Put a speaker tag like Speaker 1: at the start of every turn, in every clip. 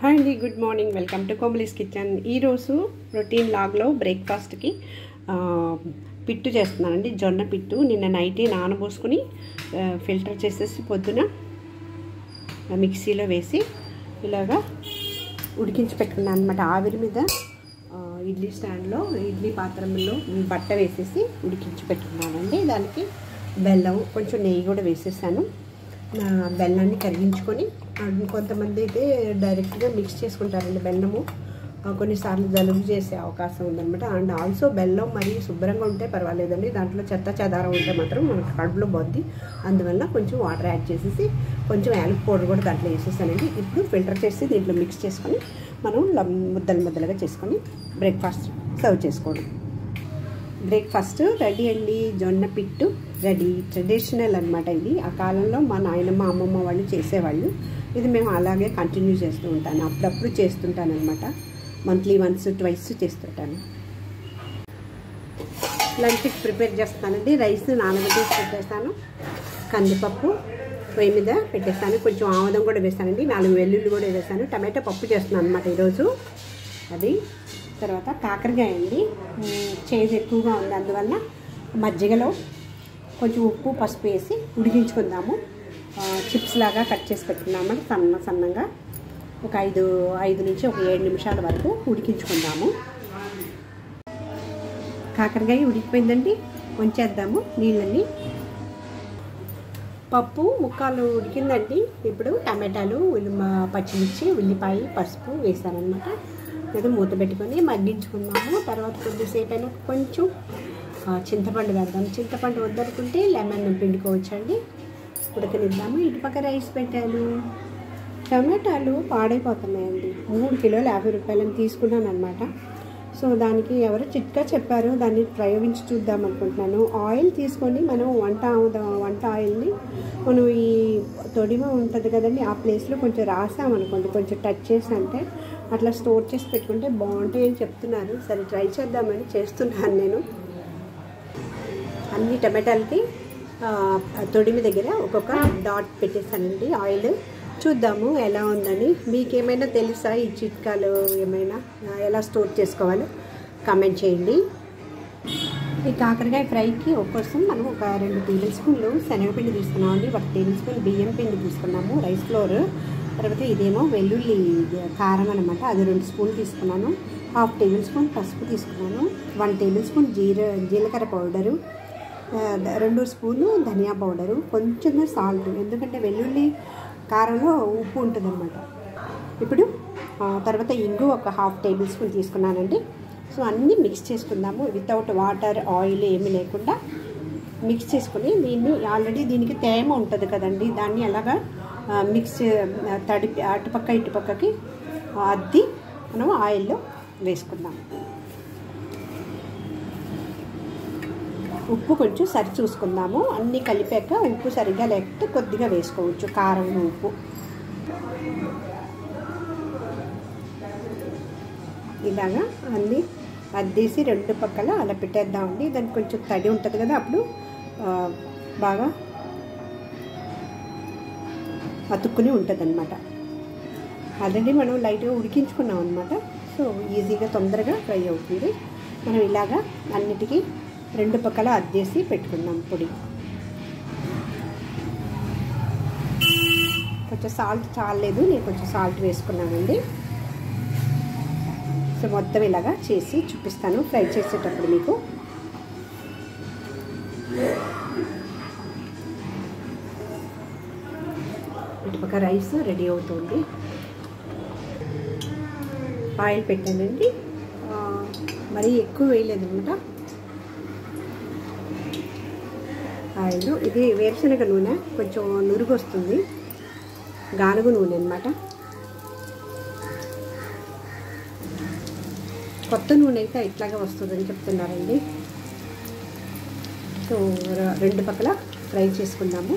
Speaker 1: Hi అండి good morning. Welcome to Komali's kitchen. ఈరోజు routine లాగ్లో బ్రేక్ఫాస్ట్కి పిట్టు చేస్తున్నానండి జొన్న పిట్టు. నిన్న నైటే నానబోసుకుని ఫిల్టర్ చేసేసి పొద్దున మిక్సీలో వేసి ఇలాగా ఉడికించి పెట్టుకున్నాను అనమాట ఆవిరి మీద ఇడ్లీ స్టాండ్లో ఇడ్లీ పాత్రలో బట్ట వేసేసి ఉడికించి పెట్టుకున్నానండి. దానికి బెల్లం కొంచెం నెయ్యి కూడా వేసేసాను. బెల్లాన్ని కరిగించుకొని కొంతమంది అయితే డైరెక్ట్గా మిక్స్ చేసుకుంటారండి బెల్లము. కొన్నిసార్లు జలుబు చేసే అవకాశం ఉందన్నమాట. అండ్ ఆల్సో బెల్లం మరి శుభ్రంగా ఉంటే పర్వాలేదండి. దాంట్లో చెత్త చెదారం ఉంటే మాత్రం మనకు కడుపులో పోద్ది అందువల్ల కొంచెం వాటర్ యాడ్ చేసేసి కొంచెం యాలక్ పౌడర్ కూడా దాంట్లో వేసేసానండి ఇప్పుడు ఫిల్టర్ చేసి దీంట్లో మిక్స్ చేసుకొని మనం ముద్దలు ముద్దలుగా చేసుకొని బ్రేక్ఫాస్ట్ సర్వ్ చేసుకోవడం. బ్రేక్ఫాస్ట్ రెడీ అండి జొన్న పిట్టు రెడీ ట్రెడిషనల్ అనమాట ఇది. ఆ కాలంలో మా నాయనమ్మ అమ్మమ్మ వాళ్ళు చేసేవాళ్ళు. ఇది మేము అలాగే కంటిన్యూ చేస్తూ ఉంటాను. అప్పుడప్పుడు చేస్తుంటాను అనమాట మంత్లీ వన్స్ ట్వైస్ చేస్తుంటాను. లంచ్కి ప్రిపేర్ చేస్తానండి. రైస్ నానబెట్టేసి పెట్టేస్తాను. కందిపప్పు పొయ్యి మీద పెట్టేస్తాను. కొంచెం ఆముదం కూడా వేస్తానండి. నాలుగు వెల్లుల్లి కూడా వేసాను టమాటా పప్పు చేస్తున్నాను అనమాట ఈరోజు. అది. తర్వాత కాకరకాయ అండి. చేజ్ చేదు ఎక్కువగా ఉంది. అందువల్ల మజ్జిగలో కొంచెం ఉప్పు పసుపు వేసి ఉడికించుకుందాము. చిప్స్ లాగా కట్ చేసి పెట్టుకున్నాము. సన్న సన్నంగా ఒక ఐదు ఐదు నుంచి ఒక ఏడు నిమిషాల వరకు ఉడికించుకుందాము. కాకరకాయ ఉడికిపోయిందండి. వంచేద్దాము. నీళ్ళని పప్పు ముక్కలు ఉడికిందండి. ఇప్పుడు టమాటాలు ఉల్లి పచ్చిమిర్చి ఉల్లిపాయ పసుపు వేసానమాట ఏదో మూత పెట్టుకొని మగ్గించుకున్నాము. తర్వాత కొద్దిసేపు అయినా కొంచెం చింతపండు వేద్దాం. చింతపండు వద్దనుకుంటే లెమన్ పిండుకోవచ్చండి. ఉడకనిద్దాము. ఇటుపక్క రైస్ పెట్టాను. టమాటాలు పాడైపోతున్నాయండి. మూడు కిలోలు యాభై రూపాయలని తీసుకున్నాను అనమాట సో దానికి ఎవరు చిట్కా చెప్పారు. దాన్ని ప్రయోగించి చూద్దాం అనుకుంటున్నాను. ఆయిల్ తీసుకొని మనం వంట వంట ఆయిల్ని మనం ఈ తొడిమ ఉంటుంది కదండి ఆ ప్లేస్లో కొంచెం రాసామనుకోండి కొంచెం టచ్ చేసి అంటే అట్లా స్టోర్ చేసి పెట్టుకుంటే బాగుంటాయి అని చెప్తున్నారు. సరే ట్రై చేద్దామని చేస్తున్నాను నేను. అన్ని టమాటాలకి తొడిమి దగ్గర ఒక్కొక్క డాట్ పెట్టేసానండి ఆయిల్. చూద్దాము ఎలా ఉందని. మీకేమైనా తెలుసా ఈ చిట్కాలు ఏమైనా? ఎలా స్టోర్ చేసుకోవాలో కామెంట్ చేయండి. ఈ కాకరకాయ ఫ్రైకి కోసం మనం ఒక రెండు టేబుల్ స్పూన్లు శనగపిండి తీసుకున్నామండి. ఒక టేబుల్ స్పూన్ బియ్యం పిండి తీసుకున్నాము రైస్ ఫ్లోర్. తర్వాత ఇదేమో వెల్లుల్లి కారం అనమాట అది రెండు స్పూన్లు తీసుకున్నాను. హాఫ్ టేబుల్ స్పూన్ పసుపు తీసుకున్నాను. వన్ టేబుల్ స్పూన్ జీర జీలకర్ర పౌడరు. రెండు స్పూన్లు ధనియా పౌడరు. కొంచెంగా సాల్ట్. ఎందుకంటే వెల్లుల్లి కారంలో ఉప్పు ఉంటుందన్నమాట. ఇప్పుడు తర్వాత ఇంగు ఒక హాఫ్ టేబుల్ స్పూన్ తీసుకున్నానండి. సో అన్నీ మిక్స్ చేసుకుందాము. వితౌట్ వాటర్ ఆయిల్ ఏమీ లేకుండా. మిక్స్ చేసుకుని దీన్ని ఆల్రెడీ దీనికి తేమ ఉంటుంది కదండి దాన్ని ఎలాగా మిక్స్ తడిపి అటుపక్క ఇటుపక్కకి అద్ది మనం ఆయిల్లో వేసుకుందాం. ఉప్పు కొంచెం సరి చూసుకుందాము. అన్నీ కలిపాక ఉప్పు సరిగ్గా లేకపోతే కొద్దిగా వేసుకోవచ్చు కారం ఉప్పు. ఇలాగా అన్నీ అద్దేసి రెండు పక్కల అలా పెట్టేద్దామండి. దానికి కొంచెం తడి ఉంటుంది కదా అప్పుడు బాగా అతుక్కుని ఉంటుంది అనమాట ఆల్రెడీ మనం లైట్గా ఉడికించుకున్నాం అనమాట సో ఈజీగా తొందరగా ఫ్రై అవుతుంది. మనం ఇలాగా అన్నిటికీ రెండు పక్కల అద్దేసి పెట్టుకున్నాం పొడి. కొంచెం సాల్ట్ చాలలేదు నేను కొంచెం సాల్ట్ వేసుకున్నానండి. సో మొత్తం ఇలాగా చేసి చూపిస్తాను ఫ్రై చేసేటప్పుడు మీకు. ఇటుపక్క రైస్ రెడీ అవుతుంది. ఆయిల్ పెట్టానండి. మరీ ఎక్కువ వేయలేదు అనమాట ఆయిల్ ఇది వేరుశనగ నూనె కొంచెం నురుగు వస్తుంది గానుగు నూనె అనమాట కొత్త నూనె అయితే ఇట్లాగే వస్తుందని చెప్తున్నారండి. సో ర- రెండు పక్కల ఫ్రై చేసుకుందాము.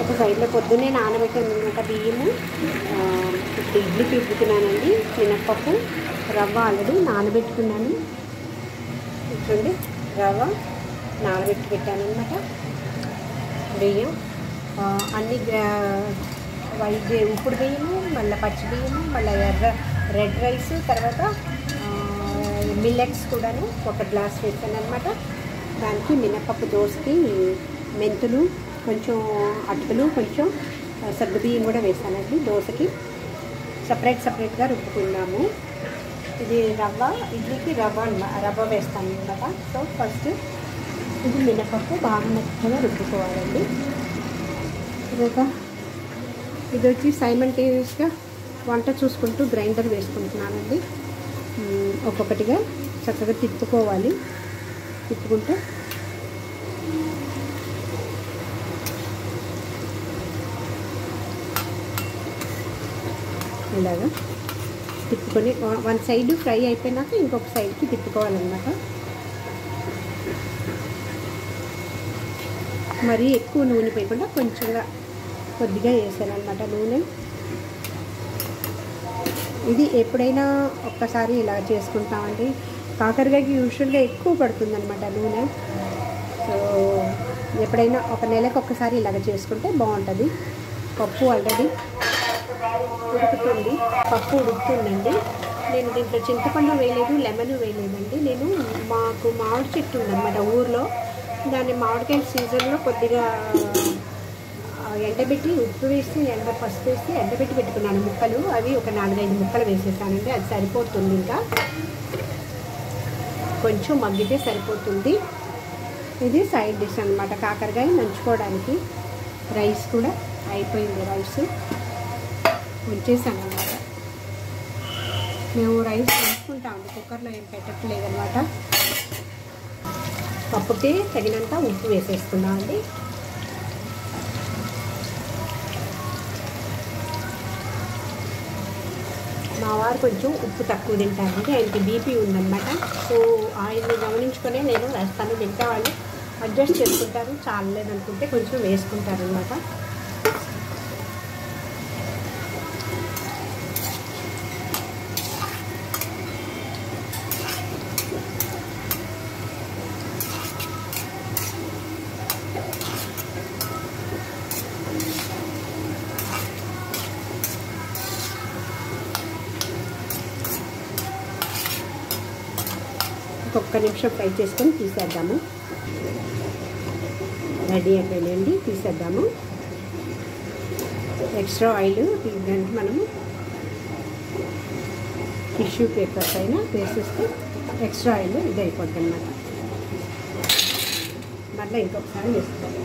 Speaker 1: ఒక సైడ్లో పొద్దున్నే నానబెట్టాను అనమాట బియ్యము ఇప్పుడు ఇడ్లీ ఇప్పుతున్నానండి మినప్పప్పు రవ్వ ఆల్రెడీ నానబెట్టుకున్నాను. చూడండి రవ్వ నానబెట్టి పెట్టాను అనమాట బియ్యం అన్ని గ్రా- వైట్ ఉప్పుడు బియ్యము మళ్ళీ పచ్చి బియ్యము మళ్ళీ ఎర్ర రెడ్ రైస్ తర్వాత మిల్లెట్స్ కూడాను ఒక గ్లాస్ వేసాను అనమాట దానికి మినపప్పు దోసకి మెంతులు కొంచెం అటుకులు కొంచెం సగ్గు బియ్యం కూడా వేసానండి దోశకి. సపరేట్ సపరేట్గా రుబ్బుకున్నాము. ఇది రవ్వ ఇడ్లీకి రవ్వ రవ్వ వేస్తాను అనమాట సో ఫస్ట్ ఇది మినపప్పు బాగా మెత్తగా రుబ్బుకోవాలండి. తర్వాత ఇది వచ్చి సైమల్టేనియస్గా వంట చూసుకుంటూ గ్రైండర్ వేసుకుంటున్నానండి. ఒక్కొక్కటిగా చక్కగా తిప్పుకోవాలి. తిప్పుకుంటే? ఇలాగా తిప్పుకొని వన్ సైడ్ ఫ్రై అయిపోయినాక ఇంకొక సైడ్కి తిప్పుకోవాలన్నమాట. మరీ ఎక్కువ నూనె పోయకుండా కొంచెంగా కొద్దిగా వేసాను అనమాట నూనె. ఇది ఎప్పుడైనా ఒక్కసారి ఇలా చేసుకుంటామండి. కాకరకాయకి యూజువల్గా ఎక్కువ పడుతుంది అనమాట నూనె. సో ఎప్పుడైనా ఒక నెలకు ఒక్కసారి ఇలాగ చేసుకుంటే బాగుంటుంది. పప్పు ఆల్రెడీ ఉడుకుతుంది. పప్పు ఉడుకుతుందండి. నేను దీంట్లో చింతపండు వేయలేదు లెమన్ వేయలేదండి. నేను మాకు మామిడి చెట్టు ఉందన్నమాట ఊర్లో. దాన్ని మామిడికాయ సీజన్లో కొద్దిగా ఎండబెట్టి ఉప్పు వేసి ఎండ పసుపు వేసి ఎండబెట్టి పెట్టుకున్నాను ముక్కలు. అవి ఒక నాలుగైదు ముక్కలు వేసేసానండి. అది సరిపోతుంది ఇంకా. కొంచెం మగ్గితే సరిపోతుంది. ఇది సైడ్ డిష్ అనమాట కాకరకాయ నంచుకోవడానికి రైస్ కూడా అయిపోయింది రైస్. ఉంచేసాను అనమాట మేము రైస్ వండుకుంటామండి కుక్కర్లో ఏం పెట్టట్లేదు అనమాట పప్పుకి తగినంత ఉప్పు వేసేస్తున్నాం అండి. వారు కొంచెం ఉప్పు తక్కువ తింటారండి ఆయనకి బీపీ ఉందన్నమాట. సో ఆయన్ని గమనించుకునే నేను వేస్తాను. మిగతా వాళ్ళు అడ్జస్ట్ చేసుకుంటారు. చాలలేదనుకుంటే కొంచెం వేసుకుంటారనమాట నిమిషం ఫ్రై చేసుకొని తీసేద్దాము. రెడీ అయిపోయిందండి తీసేద్దాము. ఎక్స్ట్రా ఆయిల్ దానికి మనము టిష్యూ పేపర్ పైన వేసేస్తే ఎక్స్ట్రా ఆయిల్ ఇది అయిపోద్ది అనమాట మళ్ళీ ఇంకొకసారి వేసుకోవాలి.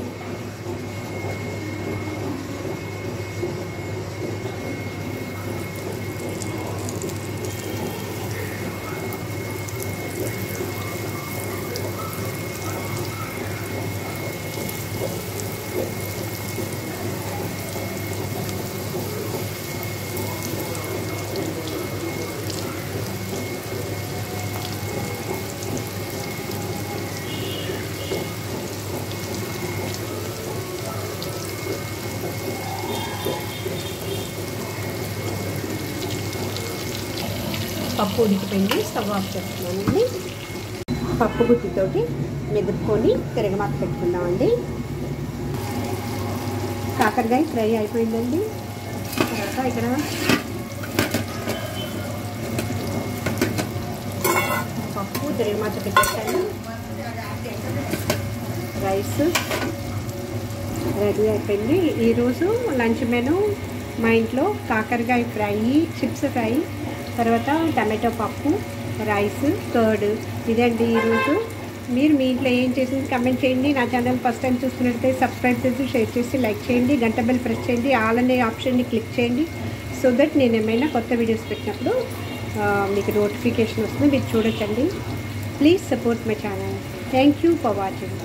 Speaker 1: పప్పు ఉడికిపోయింది స్టవ్ ఆఫ్ చేస్తున్నానండి. పప్పు గుత్తితోటి మెదుపుకొని తిరగమాత పెట్టుకుందామండి. కాకరకాయ ఫ్రై అయిపోయిందండి. తర్వాత ఇక్కడ పప్పు తిరగమాత పెట్టేసాను. రైస్ రెడీ అయిపోయింది. ఈరోజు లంచ్ మెను మా ఇంట్లో కాకరకాయ ఫ్రై చిప్స్ ఫ్రై తర్వాత టమాటో పప్పు రైస్ కర్డ్. ఇదండి ఈరోజు. మీరు మీ ఇంట్లో ఏం చేసింది కమెంట్ చేయండి. నా ఛానల్ ఫస్ట్ టైం చూస్తున్నట్టయితే సబ్స్క్రైబ్ చేసి షేర్ చేసి లైక్ చేయండి. గంట బెల్ ప్రెస్ చేయండి. ఆల్ అనే ఆప్షన్ని క్లిక్ చేయండి. సో దట్ నేను ఏమైనా కొత్త వీడియోస్ పెట్టినప్పుడు మీకు నోటిఫికేషన్ వస్తుంది మీరు చూడొచ్చండి. Please support my channel. Thank you for watching.